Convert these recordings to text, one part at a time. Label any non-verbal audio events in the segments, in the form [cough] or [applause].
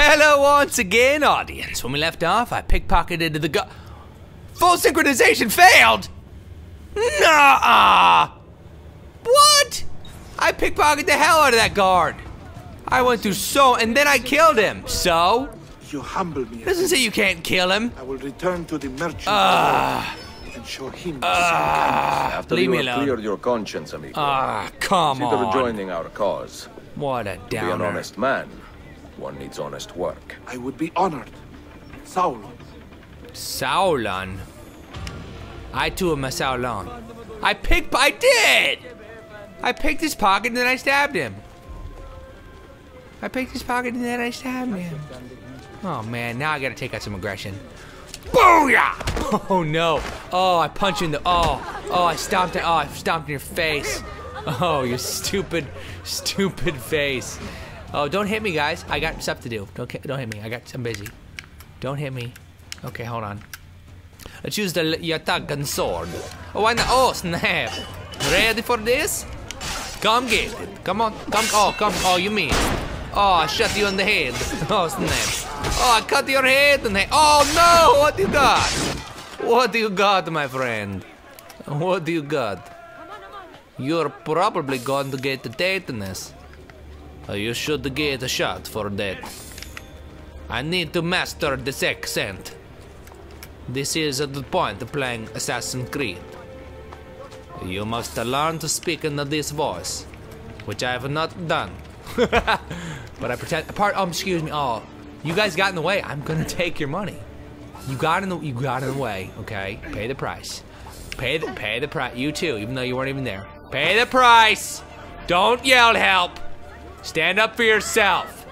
Hello once again, audience. When we left off, I pickpocketed the go- Full synchronization failed? Nah. What? I pickpocketed the hell out of that guard. I went through so, and then I killed him. So? You humble me. Doesn't say you can't kill him. I will return to the merchant Ah. and show him. After Leave you me have alone. cleared your conscience, amigo, Ah, come consider on. joining our cause. What a downer. Be an honest man. One needs honest work. I would be honored. Saulo, Sauron. I too am a Sauron. I picked. I did. I picked his pocket and then I stabbed him. I picked his pocket and then I stabbed him. Oh man, now I gotta take out some aggression. Booyah! [laughs] Oh no! Oh, I punched you in the. Oh, oh, I stomped it. Oh, I stomped in your face. Oh, your stupid, stupid face. Oh, don't hit me, guys. I got stuff to do. Don't don't hit me. I got. I'm busy. Don't hit me. Okay, hold on. Let's use the Yatagan sword. Oh, why not? Oh, snap. Ready for this? Come get it. Come on. Come. Oh, come. Oh, you mean. Oh, I shot you in the head. [laughs] Oh, snap. Oh, I cut your head Oh, no. What you got? What do you got, my friend? What do you got? You're probably going to get the tetanus. Uh, You should get a shot for that. I need to master this accent. This is the point of playing Assassin's Creed. You must learn to speak in this voice, which I have not done. [laughs] but I pretend. Part. Um. Excuse me. Oh, you guys got in the way. I'm gonna take your money. You got in the. You got in the way. Okay. Pay the price. Pay the. Pay the price. You too, even though you weren't even there. Pay the price. Don't yell help. Stand up for yourself.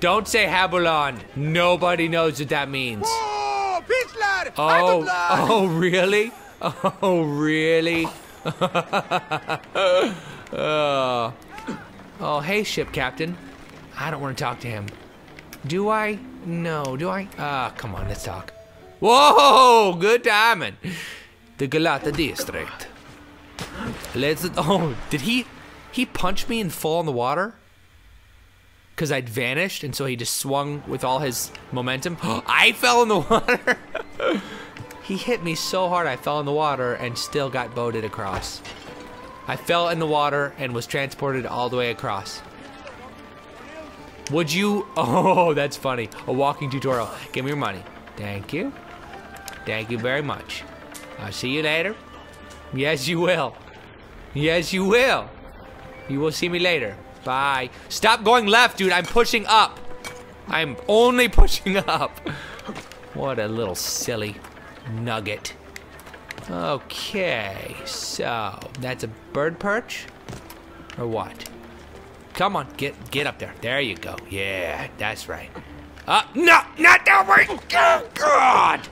Don't say Habulon. Nobody knows what that means. Oh, Pitlar! [laughs] Oh, oh, really? Oh, really? oh. [laughs] oh, hey, ship captain. I don't want to talk to him. Do I? No, do I? Ah, come on, let's talk. Whoa, good timing. The Galata district. Let's. Oh, did he? He punched me and fall in the water? Because I'd vanished, and so he just swung with all his momentum. [gasps] I fell in the [laughs] water. he hit me so hard I fell in the water and still got boated across. I fell in the water and was transported all the way across. Would you? [laughs] Oh, that's funny. A walking tutorial. Give me your money. Thank you. Thank you very much. I'll see you later. Yes, you will. Yes, you will. You will see me later. Bye. Stop going left, dude. I'm pushing up. I'm only [laughs] pushing up. What a little silly nugget. Okay, so that's a bird perch? Or what? Come on, get get up there. There you go. Yeah, that's right. Uh, no, not that way. Oh, God.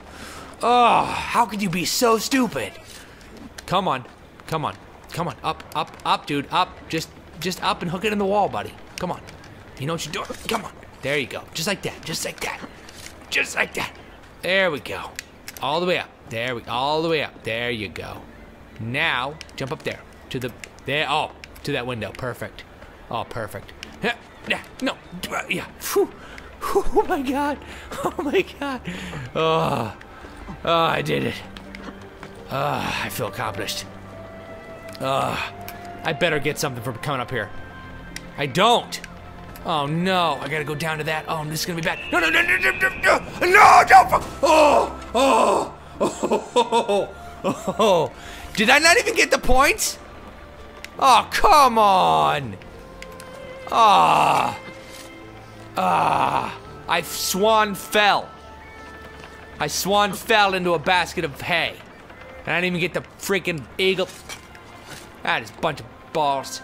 Oh, how could you be so stupid? Come on, come on, come on, up, up, up, dude, up. Just, just up and hook it in the wall, buddy. Come on. You know what you're doing. Come on. There you go. Just like that. Just like that. Just like that. There we go. All the way up. There we. All the way up. There you go. Now jump up there to the there. Oh, to that window. Perfect. Oh, perfect. Yeah, no, yeah. Phew. [laughs] Oh my god. Oh my god. Oh, oh I did it. Oh, I feel accomplished. Oh, I better get something for coming up here. I don't. Oh no, I gotta go down to that. Oh, this is gonna be bad. No, no, no, no, no, no, no, no, don't. fu- Oh, oh, oh, oh, oh. Did I not even get the points? Oh, come on. Ah. Ah. I swan fell. I swan fell into a basket of hay. And I didn't even get the freaking eagle. Ah, that is a bunch of balls.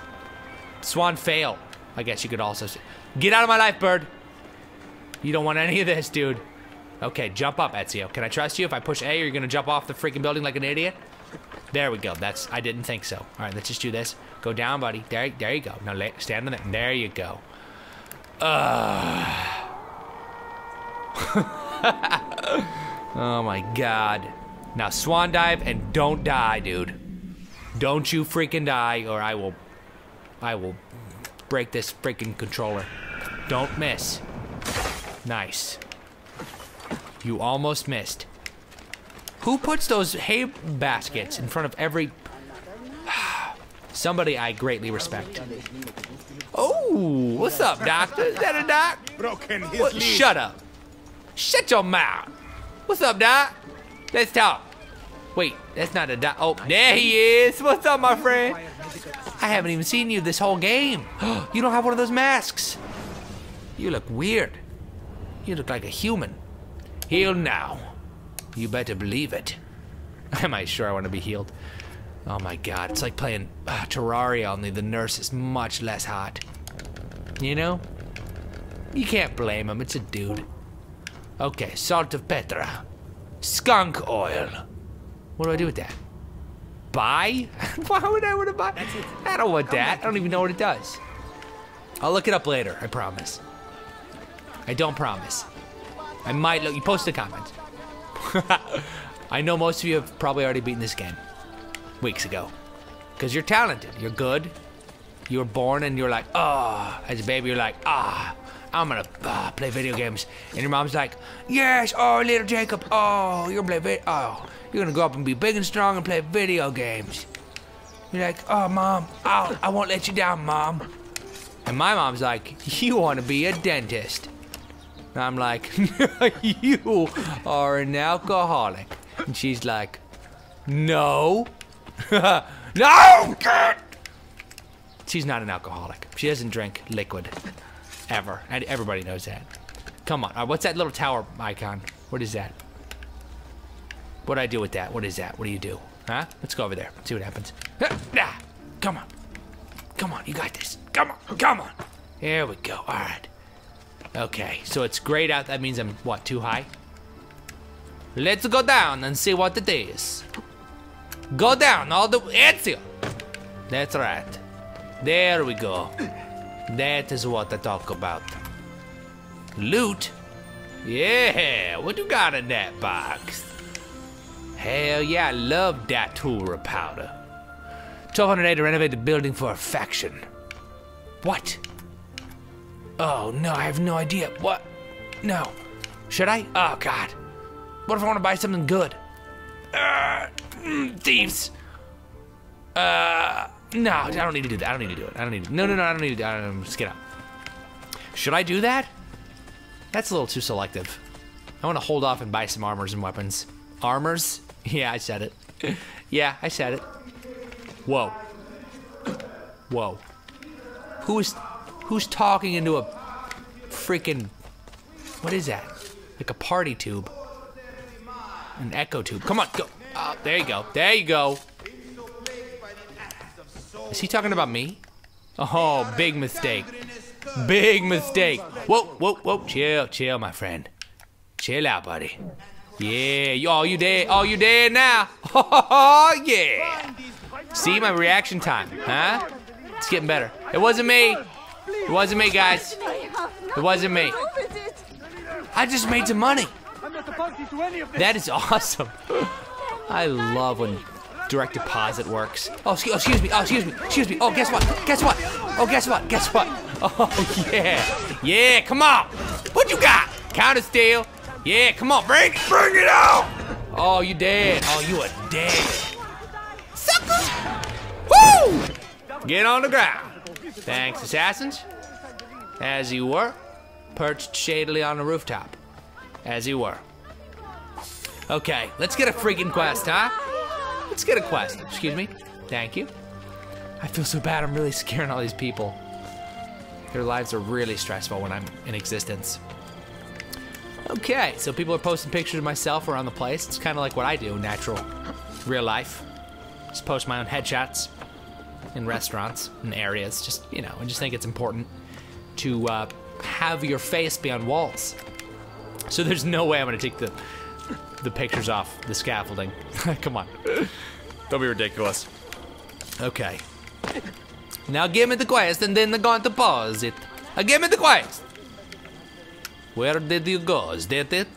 Swan fail. I guess you could also say. Get out of my life, bird. You don't want any of this, dude. Okay, jump up, Ezio. Can I trust you? If I push A, are you gonna jump off the freaking building like an idiot? There we go. That's. I didn't think so. All right, let's just do this. Go down, buddy. There, there you go. Now lay, stand on there. There you go. [laughs] Oh my god. Now swan dive and don't die, dude. Don't you freaking die, or I will. I will break this freaking controller. Don't miss. Nice. You almost missed. Who puts those hay baskets in front of every... [sighs] Somebody I greatly respect. Oh, what's up, doctor? Is that a doc? Broken his What? Shut up. Shut your mouth. What's up, doc? Let's talk. Wait, that's not a doc. Oh, there he is. What's up, my friend? I haven't even seen you this whole game. [gasps] you don't have one of those masks. You look weird. You look like a human. Heal now. You better believe it. [laughs] Am I sure I want to be healed? Oh my god, it's like playing uh, Terraria, only the nurse is much less hot. You know? You can't blame him, it's a dude. Okay, salt of Petra. Skunk oil. What do I do with that? Buy? [laughs] Why would I want to buy? I don't want that. I don't even know what it does. I'll look it up later, I promise. I don't promise. I might look. You post a comment. [laughs] I know most of you have probably already beaten this game weeks ago. Because you're talented. You're good. You were born and you're like, oh, as a baby, you're like, ah, I'm gonna uh, play video games. And your mom's like, yes, oh, little Jacob, oh, you're gonna play video, oh, you're gonna grow up and be big and strong and play video games. You're like, oh, mom, I'll, I won't let you down, mom. And my mom's like, you wanna be a dentist. And I'm like, [laughs] you are an alcoholic. And she's like, no. [laughs] no! She's not an alcoholic. She doesn't drink liquid. Ever. And everybody knows that. Come on. Uh, what's that little tower icon? What is that? What do I do with that? What is that? What do you do? Huh? Let's go over there. See what happens. Ah, Come on. Come on. You got this. Come on. Come on. There we go. All right. Okay. So it's grayed out. That means I'm, what, too high? Let's go down and see what it is. Go down all the Ezio. That's right. There we go. That is what I talk about. Loot? Yeah, what you got in that box? Hell yeah, I love that Datura powder. 1208 to renovate the building for a faction. What? Oh no, I have no idea. What? No. Should I? Oh god. What if I want to buy something good? Uh, mm, thieves. Uh, no, I don't need to do that. I don't need to do it. I don't need to. No, no, no, I don't need to do it. Just get out. Should I do that? That's a little too selective. I want to hold off and buy some armors and weapons. Armors? [laughs] Yeah, I said it. [laughs] yeah, I said it. Whoa. Whoa. Who's who's talking into a freaking what is that? Like a party tube. An echo tube. Come on, go. Oh, there you go. There you go. Is he talking about me? Oh, big mistake. Big mistake. Whoa, whoa, whoa. Chill, chill, my friend. Chill out, buddy. Yeah, you, oh, you dead. Oh, you dead now. [laughs] Oh, yeah. See my reaction time, huh? It's getting better. It wasn't me. It wasn't me, guys. It wasn't me. I just made some money. That is [laughs] awesome. I love when direct deposit works. Oh, excuse, oh, excuse me. Oh, excuse me. Excuse me. Oh, guess what? Guess what? Oh, guess what? Guess what? [laughs] Oh, yeah. Yeah, come on. What you got? Counter steal. Yeah, come on. Bring, bring it out. Oh, you dead. Oh, you are dead. Sucker. Woo! Get on the ground. Thanks, assassins. As you were, perched shadily on the rooftop. As you were. Okay, let's get a freaking quest, huh? Let's get a quest. Excuse me. Thank you. I feel so bad. I'm really scaring all these people. Their lives are really stressful when I'm in existence. Okay, so people are posting pictures of myself around the place. It's kind of like what I do, natural, real life. Just post my own headshots in restaurants and areas. Just, you know, I just think it's important to uh, have your face be on walls. So there's no way I'm gonna take the the pictures off the scaffolding. [laughs] Come on. Don't be ridiculous. Okay. Now give me the quest and then I'm going to pause it. Uh, give me the quest! Where did you go? Is that it?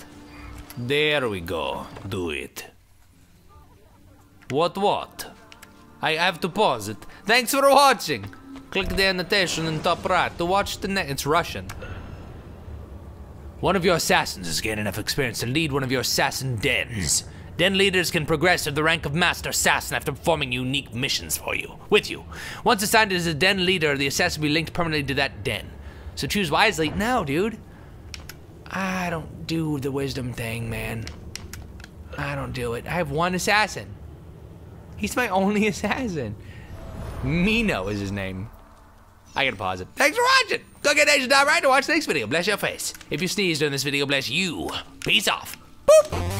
There we go. Do it. What what? I have to pause it. Thanks for watching. Click the annotation in top right to watch the next. It's Russian. One of your assassins has gained enough experience to lead one of your assassin dens. Den leaders can progress to the rank of master assassin after performing unique missions for you, with you. Once assigned as a den leader, the assassin will be linked permanently to that den. So choose wisely. No, dude. I don't do the wisdom thing, man. I don't do it. I have one assassin. He's my only [laughs] assassin. Mino is his name. I gotta pause it. Thanks for watching. Go get Asian Right to watch the next video. Bless your face. If you sneeze during this video, bless you. Peace off. Boop.